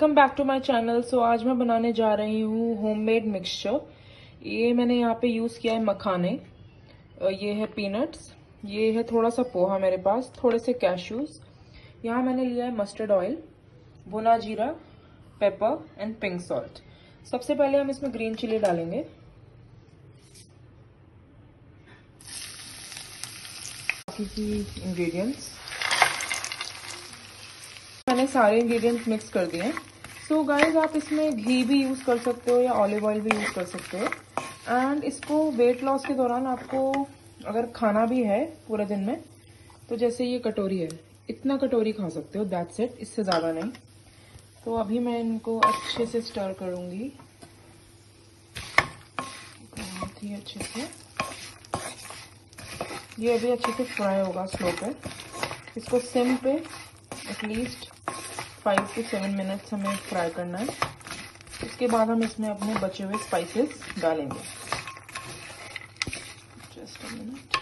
Welcome back to my channel so आज मैं बनाने जा रही हूँ होममेड मिक्सचर ये मैंने यहाँ पे यूज़ किया है मखाने। ये है पीनट्स ये है थोड़ा सा पोहा मेरे पास थोड़े से कैश्यूज यहाँ मैंने लिया है मस्टर्ड ऑयल भुना जीरा पेपर एंड पिंक सॉल्ट सबसे पहले हम इसमें ग्रीन चिली डालेंगे। इंग्रेडिएंट्स मैंने सारे इंग्रेडिएंट्स मिक्स कर दिए हैं। सो गाइज़ आप इसमें घी भी यूज़ कर सकते हो या ऑलिव ऑयल भी यूज़ कर सकते हो। एंड इसको वेट लॉस के दौरान आपको अगर खाना भी है पूरे दिन में तो जैसे ये कटोरी है, इतना कटोरी खा सकते हो दैट सेट इससे ज़्यादा नहीं। तो अभी मैं इनको अच्छे से स्टर करूँगी। बहुत ही अच्छे से। ये अभी अच्छे से फ्राई होगा स्लो पे। इसको सिम पे at least five to seven minutes हमें फ्राई करना है। उसके बाद हम इसमें अपने बचे हुए स्पाइसेस डालेंगे। जस्ट मिनट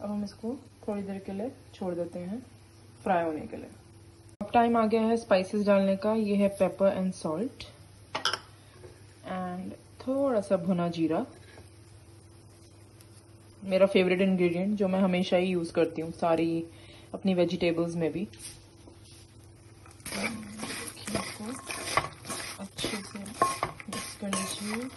अब हम इसको थोड़ी देर के लिए छोड़ देते हैं फ्राई होने के लिए। अब टाइम आ गया है स्पाइसेस डालने का। ये है पेपर एंड सॉल्ट एंड थोड़ा सा भुना जीरा। मेरा फेवरेट इंग्रेडिएंट जो मैं हमेशा ही यूज़ करती हूँ, सारी अपनी वेजिटेबल्स में भी। अच्छे से मिक्स कर लीजिए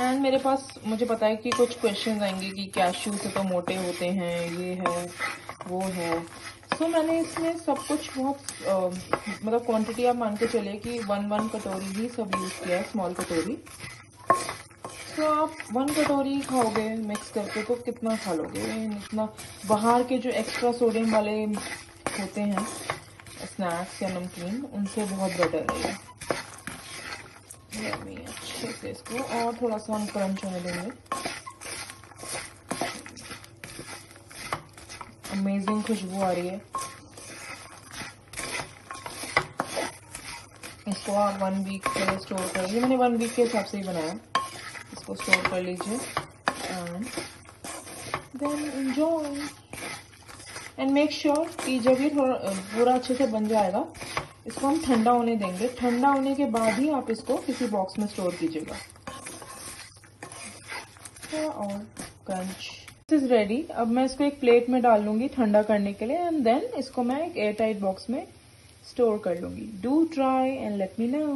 एंड मेरे पास मुझे पता है कि कुछ क्वेश्चन आएँगे कि कैशू से तो मोटे होते हैं ये है वो है। सो so, मैंने इसमें सब कुछ बहुत मतलब क्वांटिटी आप मान के चले कि वन वन कटोरी ही सब यूज़ किया है स्मॉल कटोरी। तो आप वन कटोरी खाओगे मिक्स करके तो कितना खा लोगे? इतना बाहर के जो एक्स्ट्रा सोडियम वाले होते हैं स्नैक्स या नमकीन, उनसे बहुत बेटर है अच्छे से इसको, और थोड़ा सा हम क्रंच होने देंगे। अमेजिंग खुशबू आ रही है। इसको आप वन वीक के स्टोर करेंगे मैंने वन वीक के हिसाब से ही बनाया। इसको स्टोर कर लीजिए। And then enjoy and make sure कि जब ये थोड़ा पूरा अच्छे से बन जाएगा, इसको हम ठंडा होने देंगे। ठंडा होने के बाद ही आप इसको किसी बॉक्स में स्टोर कीजिएगा। और क्रंच इज़ रेडी अब मैं इसको एक प्लेट में डाल लूँगी ठंडा करने के लिए एंड देन इसको मैं एक एयर टाइट बॉक्स में स्टोर कर लूँगी। Do try and let me know